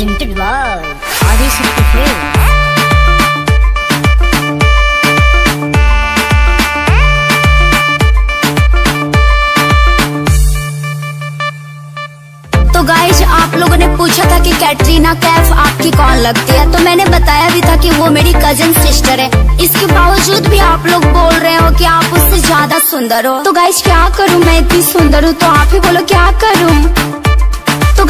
Presented by Adesh Film. तो guys आप लोगों ने पूछा था कि कैटरीना कैफ आपकी कौन लगती है? तो मैंने बताया भी था कि वो मेरी कज़न सिस्टर है। इसके बावजूद भी आप लोग बोल रहे हो कि आप उससे ज़्यादा सुंदर हो। तो गाइज़ क्या करूँ? मैं इतनी सुंदर हूँ तो आप ही बोलो, क्या करूँ?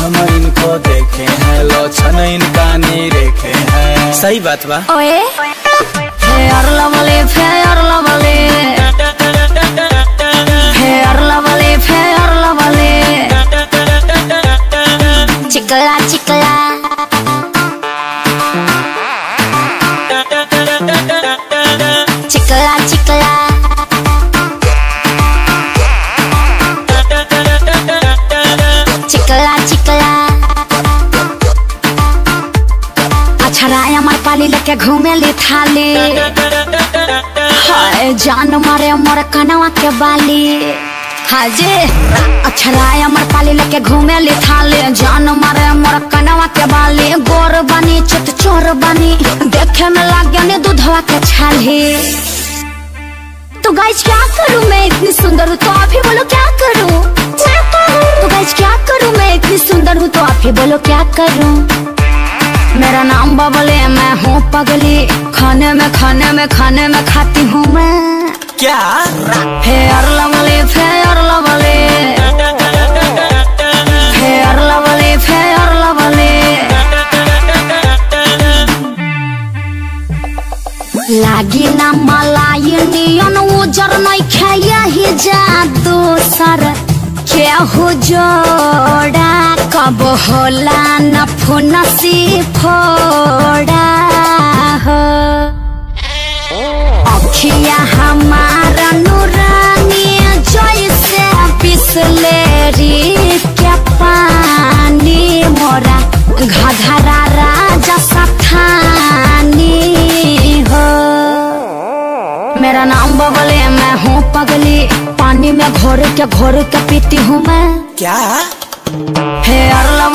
हम इनको देखे हैं। लोचन इनका नहीं देखे हैं। सही बात बा। ओए। फेयर लवली फेयर हमार पाली लेके घूमे ली थाली। हाय, जान मारे, मोर कनवा के बाली। हाजे अच्छा राय हमार पाली लेके घूमे ली थाली। जान मारे, मोर कनवा के बाली। गोर बनी, चित चोर बनी। देखे में लागे ने दूधवा के छाली। तो गाइस क्या करूँ मैं इतनी सुंदर हूँ? तो आप ही बोलो क्या करूँ? तो गाइस क्या करूँ मैं इतनी सुंदर हूँ? तो आप ही बोलो क्या करूँ? मेरा नाम बबले मैं हूँ पगली। खाने में खाने में खाने में खाती हूँ मैं। क्या? Fair Lovely Fair Lovely Fair Lovely Fair Lovely लागी ना मलाई नियन उजर नहीं खाया ही जा दोसर के हो जोड़ा? कब होला न फुनसी फोड़ा हो? अखिया हमारा नूरानी जैसे बिसलेरी के पानी? मोरा घघरा राजा सठानी हो। मेरा नाम बबले मैं हूँ पगली। पानी में घोर के घोर के पीती हूँ मैं। क्या? है अरला